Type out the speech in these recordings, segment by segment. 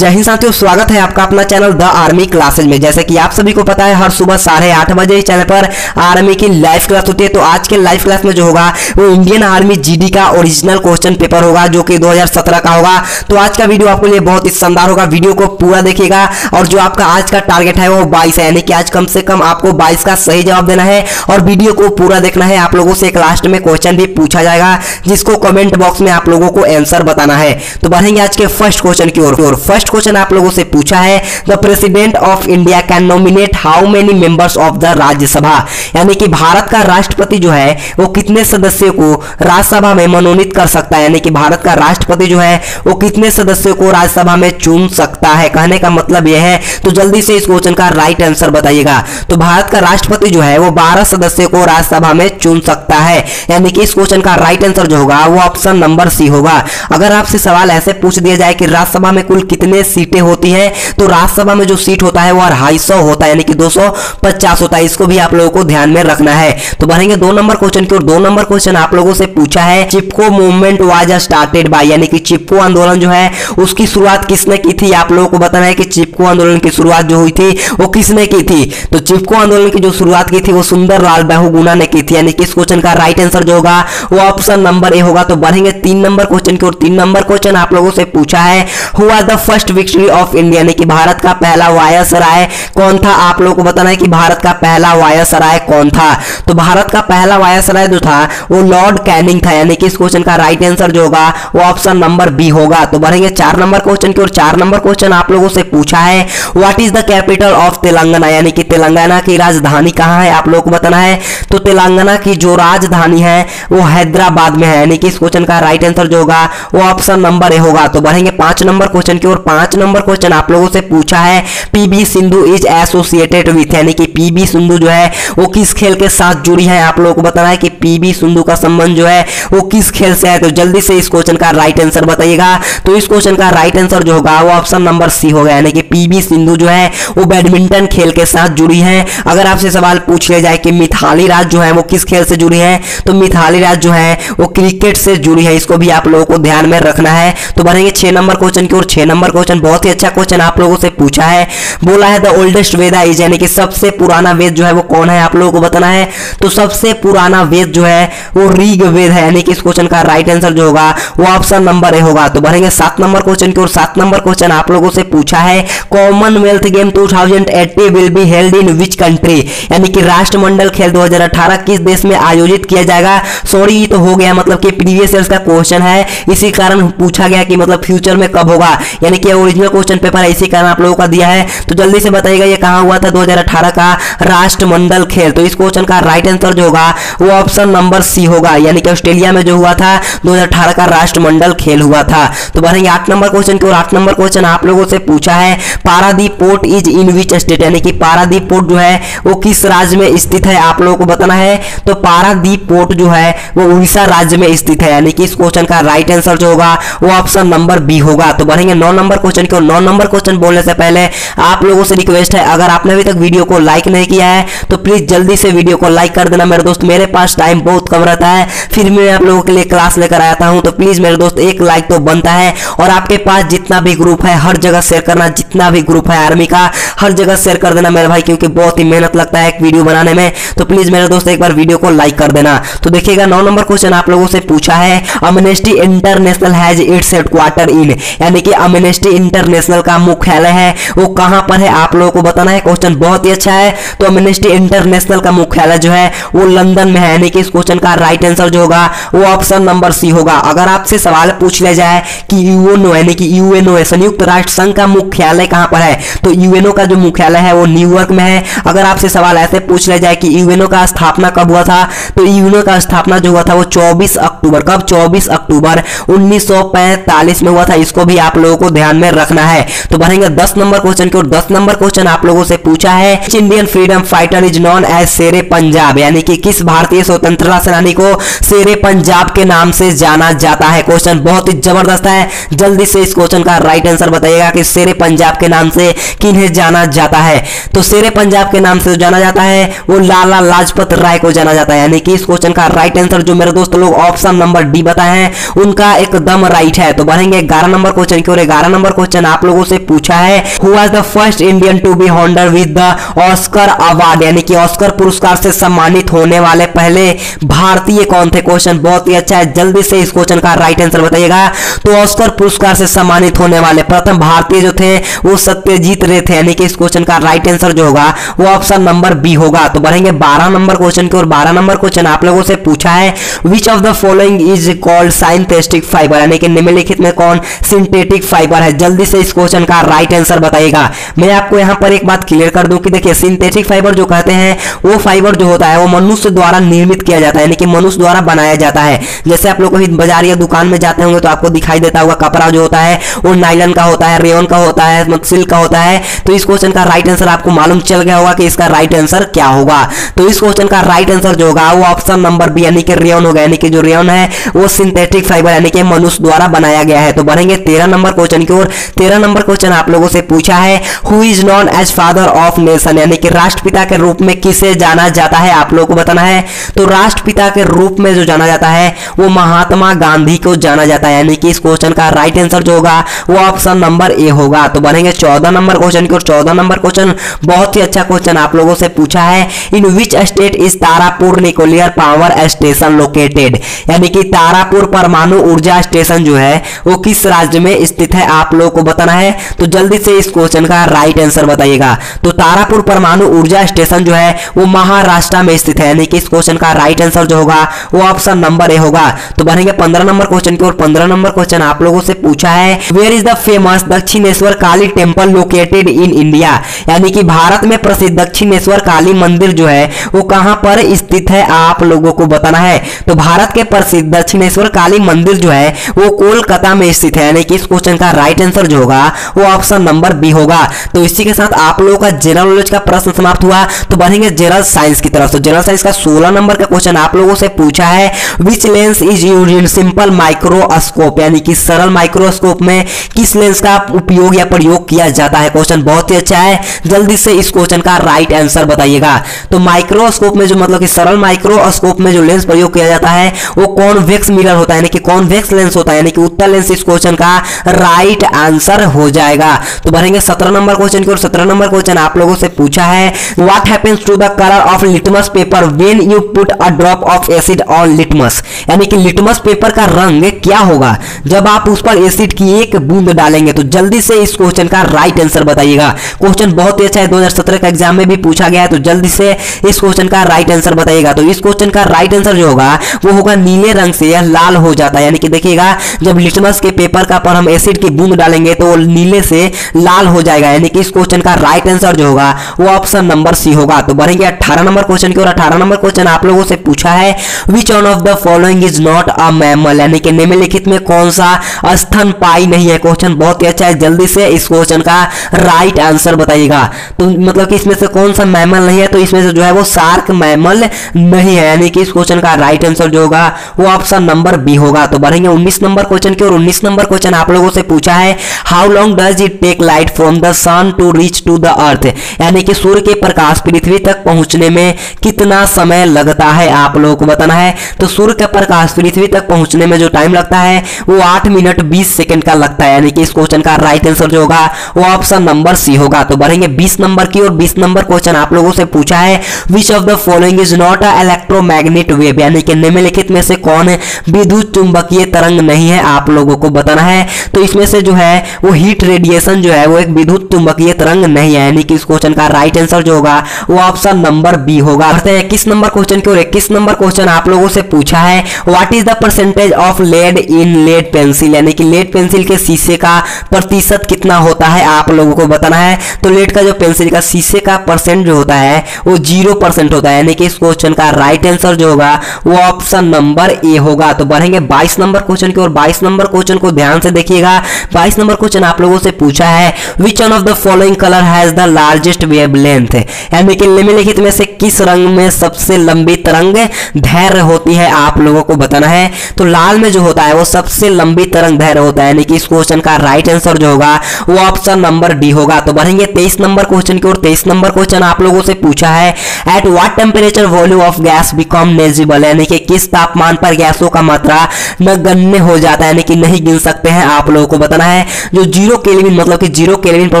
जय हिंद साथियों, स्वागत है आपका अपना चैनल द आर्मी क्लासेज में। जैसे कि आप सभी को पता है, हर सुबह साढ़े आठ बजे इस चैनल पर आर्मी की लाइव क्लास होती है। तो आज के लाइव क्लास में जो होगा, वो इंडियन आर्मी जीडी का ओरिजिनल क्वेश्चन पेपर होगा, जो कि 2017 का होगा। तो आज का वीडियो आपके लिए बहुत ही शानदार होगा। वीडियो को पूरा देखिएगा और जो आपका आज का टारगेट है, वो बाईस है। यानी कि आज कम से कम आपको बाईस का सही जवाब देना है और वीडियो को पूरा देखना है। आप लोगों से एक लास्ट में क्वेश्चन भी पूछा जाएगा, जिसको कमेंट बॉक्स में आप लोगों को आंसर बताना है। तो बढ़ेंगे आज के फ़र्स्ट क्वेश्चन की ओर। फ़र्स्ट क्वेश्चन आप लोगों से पूछा है the president of India can nominate how many members of the Rajya Sabha यानी कि भारत का राष्ट्रपति जो है, वो कितने सदस्यों को राज्यसभा में मनोनीत कर सकता है? यानी कि भारत का राष्ट्रपति जो है, वो कितने सदस्यों को राज्यसभा में चुन सकता है? कहने का मतलब यह है तो जल्दी से इस क्वेश्चन का राइट आंसर बताइएगा। तो भारत का राष्ट्रपति जो है, वो बारह सदस्यों को राज्यसभा में चुन सकता है। यानी कि इस क्वेश्चन का राइट आंसर जो होगा, वो ऑप्शन नंबर सी होगा। अगर आपसे सवाल ऐसे पूछ दिया जाए कि राज्यसभा में कुल कितने सीटें होती है तो राज्यसभा में जो सीट होता है वो अढ़ाई सौ होता है, यानी कि 250 होता है, इसको भी आप लोगों को ध्यान में रखना है। तो बढ़ेंगे दो नंबर क्वेश्चन की और दो नंबर क्वेश्चन आप लोगों से पूछा है, Chipko movement was started by यानी कि चिपको आंदोलन जो है, उसकी शुरुआत किसने की थी? आप लोगों को बताना है कि चिपको आंदोलन की शुरुआत जो हुई थी, वो किसने की थी? तो चिपको आंदोलन की जो शुरुआत की थी, वो सुंदर लाल बहुगुना ने की थी, यानी कि इस क्वेश्चन का राइट आंसर जो होगा, वो ऑप्शन नंबर ए होगा। तो बढ़ेंगे तीन नंबर क्वेश्चन की और तीन नंबर क्वेश्चन आप लोगों से पूछा है हुआ the first victory of India, यानी कि भारत का पहला वायसराय कौन था? आप लोगों को बताना है कि भारत का पहला वायसराय कौन था? तो भारत का पहला वायसराय जो था, वो लॉर्ड कैनिंग था, यानी कि इस क्वेश्चन का राइट आंसर जो होगा, वो ऑप्शन नंबर बी होगा। तो बढ़ेंगे चार नंबर क्वेश्चन की और चार नंबर क्वेश्चन आप लोगों से पूछा है what is the capital of Telangana? यानी कि तेलंगाना की राजधानी कहाँ है? आप लोगों को बताना है। तो तेलंगाना की जो राजधानी है, वो हैदराबाद में है, यानी कि इस क्वेश्चन का राइट आंसर जो होगा, वो ऑप्शन नंबर ए होगा। तो बढ़ेंगे पाँच नंबर क्वेश्चन की और पाँच नंबर क्वेश्चन आप लोगों से पूछा है। PB Sindhu is associated with यानी कि पीबी सिंधु जो है, वो किस खेल के साथ जुड़ी है? आप लोगों को बताना है कि पीबी सिंधु का संबंध जो है, वो किस खेल से है? तो जल्दी से इस क्वेश्चन का राइट आंसर बताइएगा। तो इस क्वेश्चन का राइट आंसर जो होगा, वो ऑप्शन नंबर सी होगा यानी कि पीबी सिंधु जो है, वो बैडमिंटन खेल के साथ जुड़ी है। अगर आपसे सवाल पूछ लिया जाए कि मिथाली राज जो है, वो किस खेल से जुड़ी है? तो मिथाली राज जो है, वो क्रिकेट से जुड़ी है। इसको भी आप लोगों को ध्यान में रखना है। तो बढ़ेंगे छह नंबर क्वेश्चन की और छह नंबर क्वेश्चन बहुत ही अच्छा क्वेश्चन आप लोगों से पूछा है। बोला है द ओल्डेस्ट वेदा इज़ यानी कि सबसे पुराना वेद जो है वो कौन है? आप लोगों को बताना है। तो सबसे पुराना वेद जो है, वो ऋग वेद है। यानी कि इस क्वेश्चन का राइट आंसर जो होगा, वो ऑप्शन नंबर ए होगा। तो बढ़ेंगे सात नंबर क्वेश्चन की और सात नंबर क्वेश्चन आप लोगों से पूछा है। Commonwealth game 2080 will be held in which country यानी कि राष्ट्रमंडल खेल 2018 किस देश में आयोजित किया जाएगा? सॉरी तो हो गया मतलब कि प्रीवियस ईयर का क्वेश्चन है। इसी कारण पूछा गया कि मतलब फ्यूचर में कब होगा? यानी कि ओरिजिनल क्वेश्चन पेपर है इसी कारण आप लोगों का दिया है। तो जल्दी से बताइएगा ये कहाँ हुआ था 2018 का राष्ट्रमंडल खेल। तो इस क्वेश्चन का राइट आंसर जो होगा, वो ऑप्शन नंबर सी होगा। यानी कि ऑस्ट्रेलिया में जो हुआ था 2018 का राष्ट्रमंडल खेल हुआ था। तो बढ़ेंगे आठ नंबर क्वेश्चन की और आठ नंबर क्वेश्चन आप लोगों से पूछा है, Paradip port is in which state? यानी कि पारादीप पोर्ट जो है, वो किस राज्य में स्थित है आप लोगों को बताना है। तो पारादीप पोर्ट जो है, वो उड़ीसा राज्य में स्थित है। यानी कि इस क्वेश्चन का राइट आंसर जो होगा, वो ऑप्शन नंबर बी होगा। तो बढ़ेंगे नौ नंबर क्वेश्चन की नौ नंबर क्वेश्चन बोलने से पहले आप लोगों से रिक्वेस्ट है। अगर आपने अभी तक वीडियो को लाइक नहीं किया है तो प्लीज़ जल्दी से वीडियो को लाइक कर देना। मेरे दोस्त, मेरे पास टाइम बहुत कम रहता है। फिर मैं आप लोगों के लिए क्लास लेकर आता हूँ तो प्लीज़ मेरे दोस्त, एक लाइक तो बनता है। और आपके पास जितना भी ग्रुप है, हर जगह शेयर करना, जितना भी ग्रुप है आर्मी का, हर जगह शेयर कर देना मेरे भाई, क्योंकि बहुत ही मेहनत लगता है एक वीडियो बनाने में। तो प्लीज़ मेरे दोस्त, एक बार वीडियो को लाइक कर देना। तो देखिएगा नौ नंबर क्वेश्चन आप लोगों से पूछा है। Amnesty International has its headquarter in यानी कि अमनेस्टी इंटरनेशनल का मुख्यालय है। वो कहाँ पर है, आप लोगों को बताना है। क्वेश्चन बहुत ही अच्छा है। तो अमनेस्टी इंटरनेशनल का मुख्यालय जो है, वो लंदन में है। यानी कि इस क्वेश्चन का राइट आंसर जो होगा, वो ऑप्शन नंबर सी होगा। अगर आपसे सवाल पूछ लिया जाए कि यूएनओ यानी कि यूएनओ संयुक्त राष्ट्र संघ का मुख्यालय कहाँ पर है? तो यूएनओ का जो मुख्यालय है, वो न्यूयॉर्क में है। अगर आपसे सवाल ऐसे पूछ लिया जाए कि यूएनओ का स्थापना कब हुआ था तो यूएनओ का स्थापना जो हुआ था, वो 24 अक्टूबर, कब? 24 अक्टूबर 1945 में हुआ था। इसको भी आप लोगों को ध्यान में रखना है। तो बढ़ेंगे 10 नंबर क्वेश्चन की और 10 नंबर क्वेश्चन आप लोगों से पूछा है Indian freedom fighter is known as Sher-e Punjab यानी कि किस भारतीय स्वतंत्रता सेनानी को शेरे पंजाब के नाम से जाना जाता है? क्वेश्चन बहुत ही ज़बरदस्त है। जल्दी से इस क्वेश्चन का राइट आंसर बताइएगा कि शेरे पंजाब के नाम से किन्हें जाना जाता है। तो शेरे पंजाब के नाम से जाना जाता है, वो लाला लाजपत राय को जाना जाता है। यानी कि इस क्वेश्चन का राइट आंसर जो मेरे दोस्त लोग ऑप्शन नंबर डी बताए हैं, उनका एकदम राइट है। तो बढ़ेंगे ग्यारह नंबर क्वेश्चन की और ग्यारह नंबर नंबर क्वेश्चन आप लोगों से पूछा है who was the first Indian to be हॉन्डर with the Oscar award यानी कि ऑस्कर पुरस्कार से सम्मानित होने वाले पहले भारतीय कौन थे? क्वेश्चन बहुत ही अच्छा है, जल्दी से इस क्वेश्चन का राइट आंसर बताइएगा। तो ऑस्कर पुरस्कार से सम्मानित होने वाले प्रथम भारतीय जो थे, वो सत्यजीत रे थे। यानी कि इस क्वेश्चन का राइट आंसर जो होगा, वो ऑप्शन नंबर बी होगा। तो बढ़ेंगे बारह नंबर क्वेश्चन की और बारह नंबर क्वेश्चन आप लोगों से पूछा है which of the following is called synthetic fibre यानी कि निम्नलिखित में कौन सिंथेटिक फाइबर है? जल्दी से इस क्वेश्चन का राइट आंसर बताइएगा। मैं आपको यहाँ पर एक बात क्लियर कर दूँ कि देखिए सिंथेटिक फाइबर जो कहते हैं, वो फाइबर जो होता है, वो मनुष्य द्वारा निर्मित किया जाता है, यानी कि मनुष्य द्वारा बनाया जाता है। जैसे आप लोग कभी बाज़ार या दुकान में जाते होंगे तो आपको दिखाई देता होगा, कपड़ा जो होता है, वो नाइलन का होता है रेवन का होता है मतलब सिल्क का होता है। तो इस क्वेश्चन का राइट आंसर आपको मालूम चल गया होगा कि इसका राइट आंसर क्या होगा। तो इस क्वेश्चन का राइट आंसर जो होगा, वो ऑप्शन नंबर बी यानी कि रेवन होगा यानी कि जो रेवन है, वो सिंथेटिक फाइबर यानी कि मनुष्य द्वारा बनाया गया है। तो बढ़ेंगे तेरह नंबर क्वेश्चन की ओर तेरह नंबर क्वेश्चन आप लोगों से पूछा है who is known as father of nation यानी कि राष्ट्रपिता के रूप में किसे जाना जाता है आप लोगों को बताना है। तो राष्ट्रपिता के रूप में जो जाना जाता है, वो महात्मा गांधी को जाना जाता है। यानी कि इस क्वेश्चन का राइट आंसर जो होगा, वो ऑप्शन नंबर ए होगा। तो बनेंगे चौदह नंबर क्वेश्चन की और चौदह नंबर क्वेश्चन बहुत ही अच्छा क्वेश्चन आप लोगों से पूछा है। In which state is Tarapur nuclear power station located यानी कि तारापुर परमाणु ऊर्जा स्टेशन जो है, वो किस राज्य में स्थित है आप लोगों को बताना है। तो जल्दी से इस क्वेश्चन का राइट आंसर बताइएगा। तो तारापुर परमाणु ऊर्जा स्टेशन जो है, वो महाराष्ट्र में स्थित है। यानी कि इस क्वेश्चन का राइट आंसर जो होगा, वो ऑप्शन नंबर ए होगा। तो बनेंगे पंद्रह नंबर क्वेश्चन की और पंद्रह नंबर क्वेश्चन आप लोगों से पूछा है where is the famous Dakshineswar Kali temple located in India यानी कि भारत में प्रसिद्ध दक्षिणेश्वर काली मंदिर जो है, वो कहाँ पर स्थित है आप लोगों को बताना है। तो भारत के प्रसिद्ध दक्षिणेश्वर काली मंदिर जो है, वो कोलकाता में स्थित है। यानी कि इस क्वेश्चन का राइट आंसर जो होगा, वो ऑप्शन नंबर बी होगा। तो इसी के साथ आप लोगों का जनरल नॉलेज का प्रश्न समाप्त हुआ। तो बढ़ेंगे जनरल साइंस की तरफ़। तो जनरल साइंस का 16 नंबर का क्वेश्चन आप लोगों से पूछा है which lens is use in simple microscope यानी कि सरल माइक्रोस्कोप में किस लेंस का उपयोग या प्रयोग किया जाता है? क्वेश्चन बहुत ही अच्छा है। जल्दी से इस क्वेश्चन का राइट आंसर बताइएगा। तो माइक्रोस्कोप में जो मतलब कि सरल माइक्रोस्कोप में जो लेंस प्रयोग किया जाता है, वो कॉन्वेक्स मिरर होता है? यानी कि कॉन्वेक्स लेंस होता है? यानी कि उत्तर लेंस इस क्वेश्चन का राइट आंसर हो जाएगा। तो बढ़ेंगे सत्रह नंबर क्वेश्चन की और सत्रह नंबर क्वेश्चन आप लोगों से पूछा है what happens to the colour of litmus paper when you put a drop of acid on litmus यानी कि लिटमस पेपर का रंग क्या होगा? जब आप उस पर एसिड की एक बूंद डालेंगे तो जल्दी से इस क्वेश्चन का राइट आंसर बताइएगा। क्वेश्चन बहुत ही अच्छा है 2017 का एग्ज़ाम में भी पूछा गया है तो जल्दी से इस क्वेश्चन का राइट आंसर बताइएगा। तो इस क्वेश्चन का राइट आंसर जो होगा, वो होगा नीले रंग से यह लाल हो जाता है। यानी कि देखिएगा, जब लिटमस के पेपर का पर हम एसिड की बूंद डालेंगे तो नीले से लाल हो जाएगा, यानी कि इस क्वेश्चन का राइट आंसर जो होगा, वो ऑप्शन नंबर सी होगा। तो बढ़ेंगे अठारह नंबर क्वेश्चन की और अठारह नंबर क्वेश्चन आप लोगों से पूछा है which one of the following is not a mammal यानी कि निम्नलिखित में कौन सा स्तन पाई नहीं है? क्वेश्चन बहुत ही अच्छा है, जल्दी से इस क्वेश्चन का राइट आंसर बताइएगा। तो मतलब कि इसमें से कौन सा मैमल नहीं है? तो इसमें से जो है वो सार्क मैमल नहीं है, यानी कि इस क्वेश्चन का राइट आंसर जो होगा, वो ऑप्शन नंबर बी होगा। तो बढ़ेंगे 19 नंबर क्वेश्चन की और 19 नंबर क्वेश्चन आप लोगों से पूछा है how long does it take light from the sun to reach to the earth यानी कि सूर्य के प्रकाश पृथ्वी तक पहुँचने में कितना समय लगता है? आप लोगों को बताना है। तो सूर्य का प्रकाश पृथ्वी तक पहुँचने में जो टाइम लगता है, वो आठ मिनट बीस सेकंड का लगता है। यानी कि इस क्वेश्चन का राइट आंसर जो होगा, वो ऑप्शन नंबर सी होगा। तो बढ़ेंगे बीस नंबर की और बीस नंबर क्वेश्चन आप लोगों से पूछा है which of the following is not a electromagnet wave यानी कि निम्नलिखित में से कौन विद्युत चुंबकीय तरंग नहीं है? आप लोगों को बताना है। तो इसमें से जो है वो हीट रेडिएशन जो है, वो एक विद्युत चुंबकीय तरंग नहीं है, यानी कि इस क्वेश्चन का राइट आंसर जो होगा, वो ऑप्शन नंबर बी होगा। बढ़ते हैं इक्कीस नंबर क्वेश्चन की और इक्कीस नंबर क्वेश्चन आप लोगों से पूछा है? What is the percentage of lead in lead pencil यानी कि लेड पेंसिल के शीशे का प्रतिशत कितना होता है, आप लोगों को बताना है। तो लेड का जो पेंसिल का शीशे का परसेंट जो होता है, वो ज़ीरो परसेंट होता है, यानी कि इस क्वेश्चन का राइट आंसर जो होगा, वो ऑप्शन नंबर ए होगा। तो बढ़ेंगे 22 नंबर क्वेश्चन की और 22 नंबर क्वेश्चन को ध्यान से देखिएगा। 22 नंबर क्वेश्चन आप लोगों से पूछा है which one of the following colour has the largest wave length यानी कि निम्नलिखित में से किस रंग में सबसे लंबी तरंग धैर्य होती है आप लोगों को बताना है। तो लाल में जो होता है, वो सबसे लंबी तरंग धैर्य होता है, यानी कि इस क्वेश्चन का राइट आंसर जो होगा, वो ऑप्शन नंबर डी होगा। तो बढ़ेंगे तेईस नंबर क्वेश्चन की और तेईस नंबर क्वेश्चन आप लोगों से पूछा है at what temperature volume of gas become negligible यानी कि किस तापमान पर गैसों का मात्रा नगण्य हो जाता है, यानी कि नहीं गिन सकते हैं आप लोगों को बताना है। जो ज़ीरो केल्विन मतलब कि ज़ीरो केल्विन पर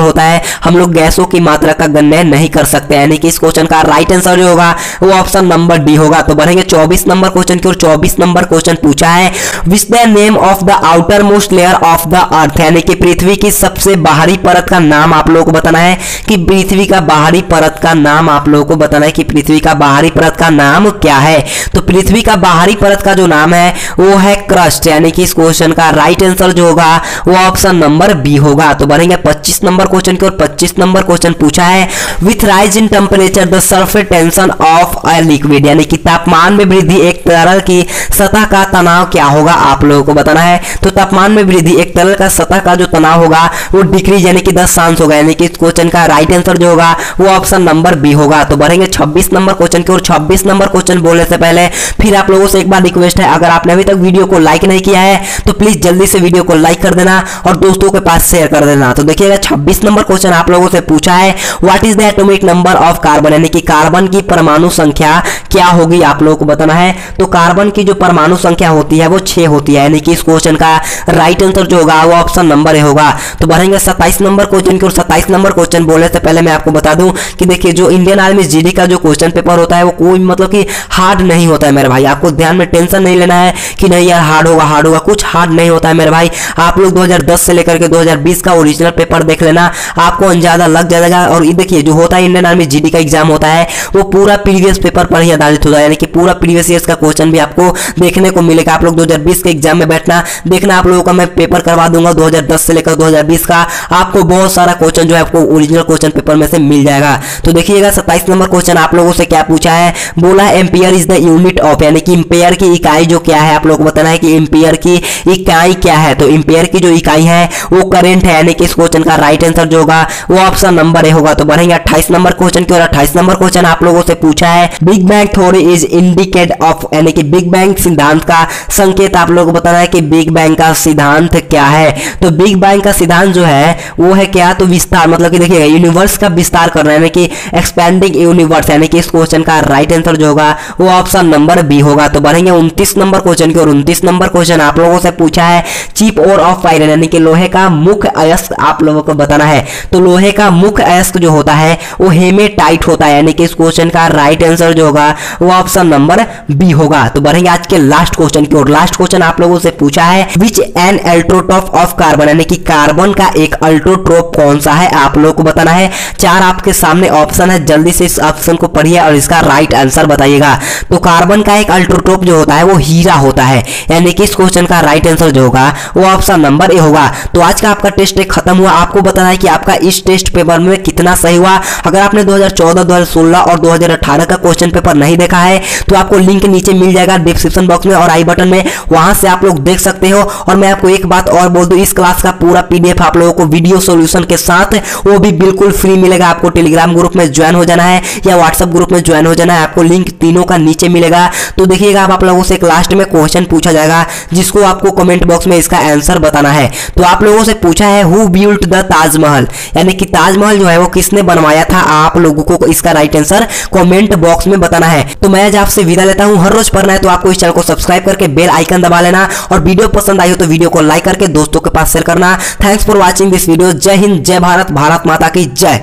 होता है, हम लोग गैसों की मात्रा का गणना नहीं कर सकते यानी कि इस क्वेश्चन का राइट आंसर जो होगा, वो ऑप्शन नंबर डी होगा। तो बढ़ेंगे 24 नंबर क्वेश्चन की और 24 नंबर क्वेश्चन पूछा है which the name of the outermost layer of the earth यानी कि पृथ्वी की सबसे बाहरी परत का नाम आप लोगों को बताना है कि पृथ्वी का बाहरी परत का नाम आप लोगों को बताना है कि पृथ्वी का बाहरी परत का नाम क्या है। तो पृथ्वी का बाहरी परत का जो नाम है, वो है क्रस्ट यानी कि इस क्वेश्चन का राइट आंसर जो होगा, वो ऑप्शन नंबर बी होगा। तो बढ़ेंगे 25 नंबर क्वेश्चन की और 25 नंबर क्वेश्चन पूछा है। With rise in temperature the surface tension of a liquid यानी कि तापमान में वृद्धि एक तरल की सतह का तनाव क्या होगा? आप लोगों को बताना है। तो तापमान में वृद्धि एक तरल का सतह का जो तनाव होगा, वो डिक्रीज यानी कि दस सांस होगा। यानी कि इस क्वेश्चन का राइट आंसर जो होगा, वो ऑप्शन नंबर बी होगा। तो बढ़ेंगे छब्बीस नंबर क्वेश्चन की और छब्बीस नंबर क्वेश्चन बोलने से पहले फिर आप लोगों से एक बार रिक्वेस्ट है। अगर आपने अभी तक वीडियो को लाइक नहीं किया है तो प्लीज़ जल्दी से वीडियो को लाइक कर देना। और दोस्तों के पास शेयर कर देना। तो देखिएगा 26 नंबर क्वेश्चन आप लोगों से पूछा है what is the atomic number of carbon यानी कि कार्बन की परमाणु संख्या क्या होगी आप लोगों को बताना है। तो कार्बन की जो परमाणु संख्या होती है, वो छह होती है। यानी कि इस क्वेश्चन का राइट आंसर जो होगा, वो ऑप्शन नंबर ए होगा। तो बढ़ेंगे सत्ताईस नंबर क्वेश्चन की और सत्ताईस नंबर क्वेश्चन बोलने से पहले मैं आपको बता दूँ कि देखिए, जो इंडियन आर्मी जीडी का जो क्वेश्चन पेपर होता है, वो कोई मतलब कि हार्ड नहीं होता है मेरे भाई। आपको ध्यान में टेंशन नहीं लेना है कि नहीं यार हार्ड होगा हार्ड होगा। कुछ हार्ड नहीं होता है मेरे भाई। आप लोग 2010 से लेकर के 2020 का ओरिजिनल पेपर देख लेना। आपको अंदाज़ा लग जाएगा और ये देखिए, जो होता है इंडियन आर्मी जीडी का एग्ज़ाम होता है, वो पूरा प्रीवियस पेपर पर ही आधारित होता है। यानी कि पूरा प्रीवियस ईयर का क्वेश्चन भी आपको देखने को मिलेगा। आप लोग 2020 के एग्ज़ाम में बैठना, देखना आप लोगों का मैं पेपर करवा दूँगा 2010 से लेकर 2020 का। आपको बहुत सारा क्वेश्चन जो है, आपको ओरिजिनल क्वेश्चन पेपर में से मिल जाएगा। तो देखिएगा, सत्ताईस नंबर क्वेश्चन आप लोगों से क्या पूछा है? बोला ampere is the unit of यानी कि इम्पेयर की इकाई जो क्या है? आप लोग बताना है कि इम्पेयर की इकाई क्या है? तो इम्पेयर की जो इकाई वो करेंट है यानी कि इस क्वेश्चन का राइट आंसर जो होगा, वो ऑप्शन नंबर ए होगा। तो बढ़ेंगे अट्ठाईस नंबर क्वेश्चन की और अट्ठाईस नंबर क्वेश्चन आप लोगों से पूछा है big bang theory is indicate of यानी कि बिग बैंग सिद्धांत का संकेत आप लोगों को बताना है कि बिग बैंग का सिद्धांत क्या है। तो बिग बैंग का सिद्धांत जो है, वो है क्या? तो विस्तार मतलब कि देखिएगा यूनिवर्स का विस्तार करना यानी कि एक्सपेंडिंग यूनिवर्स यानी कि इस क्वेश्चन का राइट आंसर जो होगा, वो ऑप्शन नंबर बी होगा। तो बढ़ेंगे उनतीस नंबर क्वेश्चन की और उनतीस नंबर क्वेश्चन आप लोगों से पूछा है चीप और ऑफ़ आयरन यानी कि लोहे का मुख्य अयस्क आप लोगों को बताना है। तो लोहे का मुख्य अयस्क जो होता है, वो हेमे टाइट होता है, यानी कि इस क्वेश्चन का राइट आंसर जो होगा, वो ऑप्शन नंबर बी होगा। तो बढ़ेंगे आज के लास्ट क्वेश्चन की और लास्ट क्वेश्चन आप लोगों से पूछा है which an allotrope of carbon यानी कि कार्बन का एक अल्ट्रोट्रोप कौन सा है, आप लोगों को बताना है। चार आपके सामने ऑप्शन है, जल्दी से इस ऑप्शन को पढ़िए और इसका राइट आंसर बताइएगा। तो कार्बन का एक अल्ट्रोट्रोप जो होता है, वो हीरा होता है, यानी कि इस क्वेश्चन का राइट आंसर जो होगा, वो ऑप्शन नंबर ए होगा। तो आज का आपका टेस्ट खत्म हुआ। आपको बताना है कि आपका इस टेस्ट पेपर में कितना सही हुआ। अगर आपने 2014 2016 और 2018 का क्वेश्चन पेपर नहीं देखा है तो आपको लिंक नीचे मिल जाएगा डिस्क्रिप्शन बॉक्स में और आई बटन में। वहाँ से आप लोग देख सकते हो। और मैं आपको एक बात और बोल दूँ, इस क्लास का पूरा पीडीएफ आप लोगों को वीडियो सोल्यूशन के साथ वो भी बिल्कुल फ्री मिलेगा। आपको टेलीग्राम ग्रुप में ज्वाइन हो जाना है या व्हाट्सएप ग्रुप में ज्वाइन हो जाना है। आपको लिंक तीनों का नीचे मिलेगा। तो देखिएगा, आप लोगों से एक लास्ट में क्वेश्चन पूछा जाएगा, जिसको आपको कमेंट बॉक्स में इसका आंसर बताना है। तो आप लोगों से पूछा है हु बिल्ट द ताजमहल यानी कि ताजमहल जो है वो किसने बनवाया था? आप लोगों को इसका राइट आंसर कमेंट बॉक्स में बताना है। तो मैं आज आपसे विदा लेता हूँ। हर रोज पढ़ना है तो आपको इस चैनल को सब्सक्राइब करके बेल आइकन दबा लेना और वीडियो पसंद आई हो तो वीडियो को लाइक करके दोस्तों के पास शेयर करना। Thanks for watching this video जय हिंद, जय भारत। भारत माता की जय।